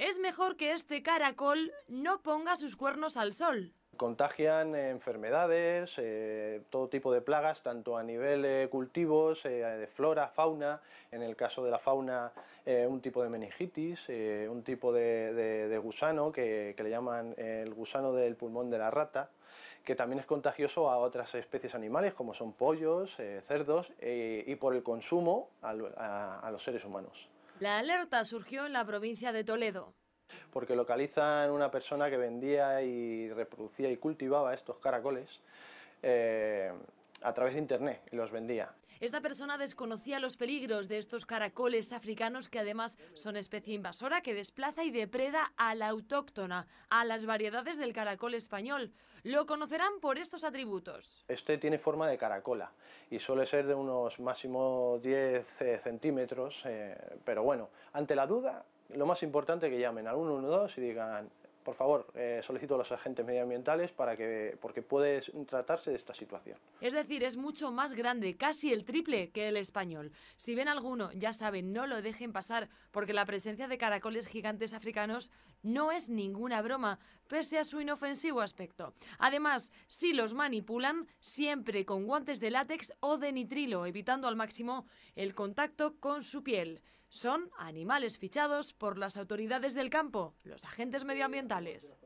Es mejor que este caracol no ponga sus cuernos al sol. Contagian enfermedades, eh, todo tipo de plagas, tanto a nivel de cultivos, eh, de flora, fauna, en el caso de la fauna eh, un tipo de meningitis, un tipo de, gusano que, le llaman el gusano del pulmón de la rata, que también es contagioso a otras especies animales como son pollos, cerdos y por el consumo a los seres humanos. La alerta surgió en la provincia de Toledo. Porque localizan una persona que vendía y reproducía y cultivaba estos caracoles eh, a través de internet y los vendía. Esta persona desconocía los peligros de estos caracoles africanos que además son especie invasora que desplaza y depreda a la autóctona, a las variedades del caracol español. Lo conocerán por estos atributos. Este tiene forma de caracola y suele ser de unos máximo 10 eh, centímetros, eh, pero bueno, ante la duda lo más importante es que llamen al 112 y digan, por favor, eh, solicito a los agentes medioambientales para que, porque puede tratarse de esta situación. Es decir, es mucho más grande, casi el triple que el español. Si ven alguno, ya saben, no lo dejen pasar, porque la presencia de caracoles gigantes africanos no es ninguna broma, pese a su inofensivo aspecto. Además, si los manipulan, siempre con guantes de látex o de nitrilo, evitando al máximo el contacto con su piel. Son animales fichados por las autoridades del campo, los agentes medioambientales.